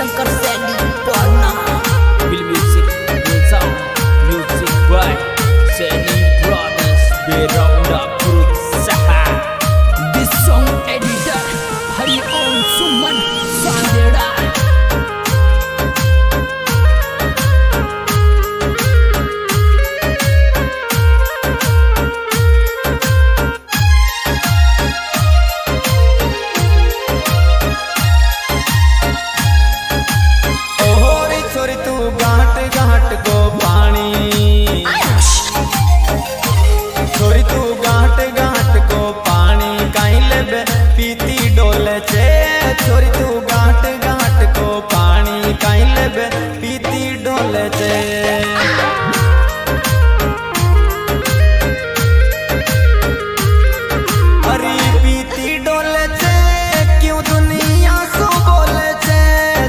al corazón.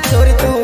चोरी तू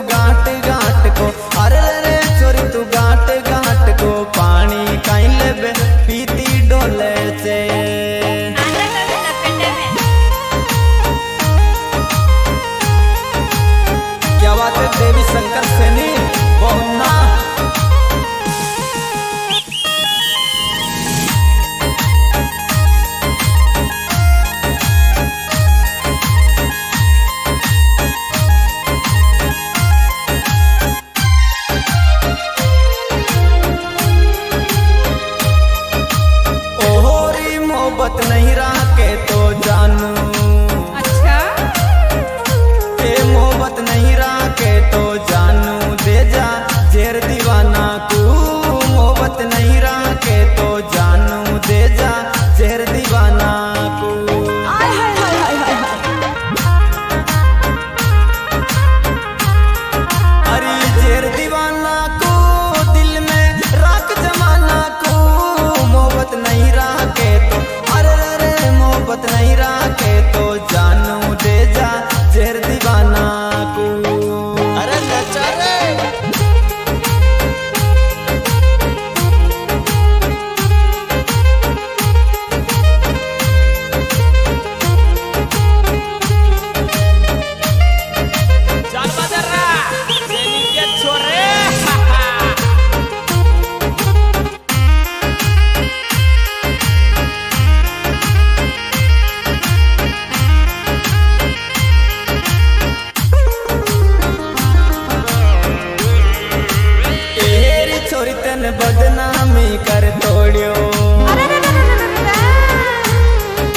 बदनामी कर तोड़ियो।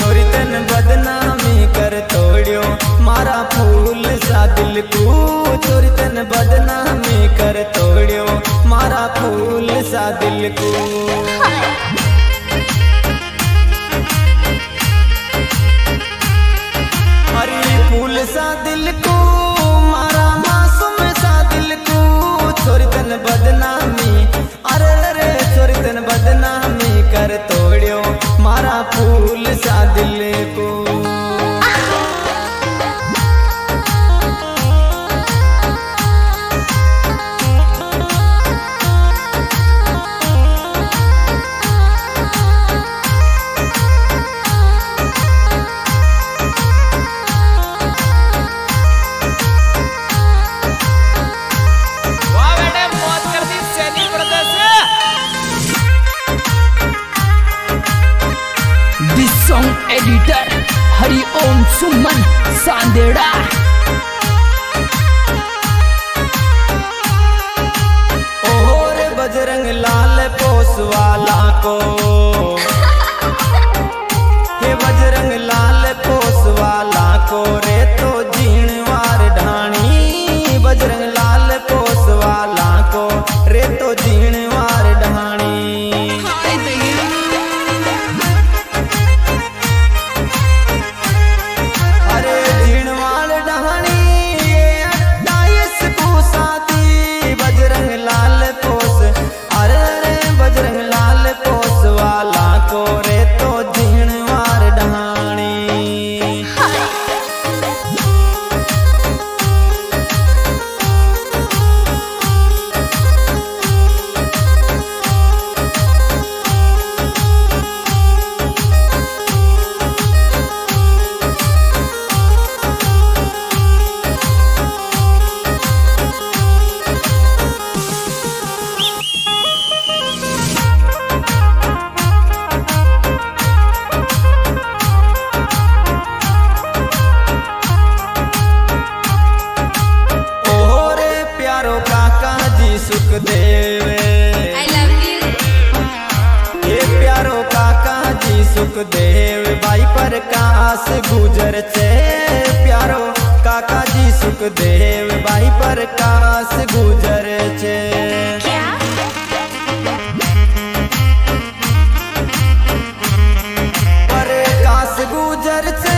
थोड़ी तन बदनामी कर तोड़ियो। मारा फूल सा दिल को तन बदनामी कर तोड़ियो। मारा फूल सा दिल को लीडर हरि ओम सुमन सांदेड़ा। ओहोरे बजरंग लाल पोस वाला को। हे बजरंग लाल पोस वाला को सुखदेव भाई प्रकाश गुजर छे प्यारो काका जी सुखदेव भाई प्रकाश गुजर छे प्रकाश गुजर छे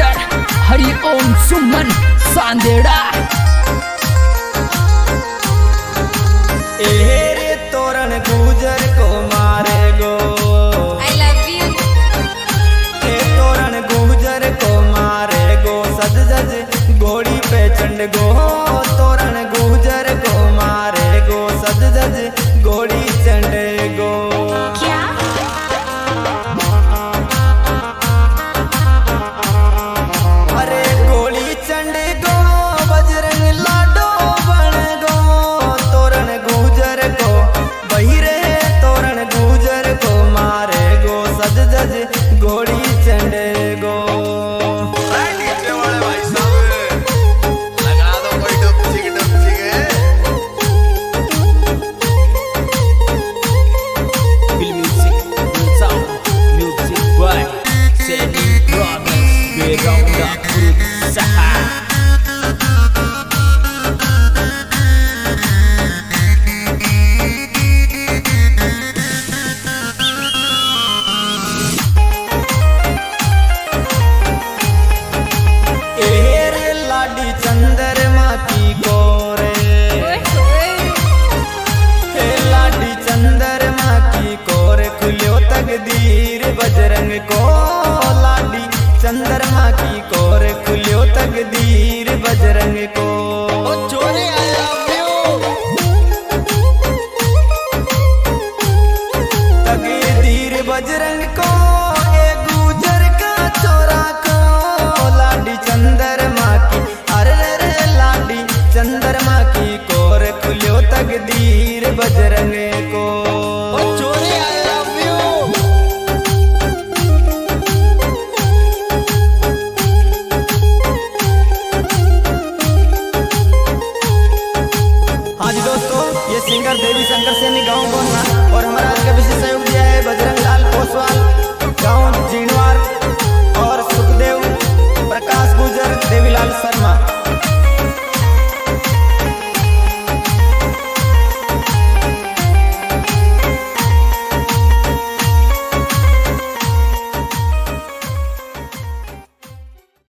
लीडर हरिओम सुमन सांदेड़ा। तोरण गुजर को मारे गो आई लव यू तोरण गुजर को मारे गो सज सज घोड़ी पे चंड गो तो वीर बजरंग को लाडी चंद्रमा की कोर खुल्यो तक दीर बजरंग को। चोरे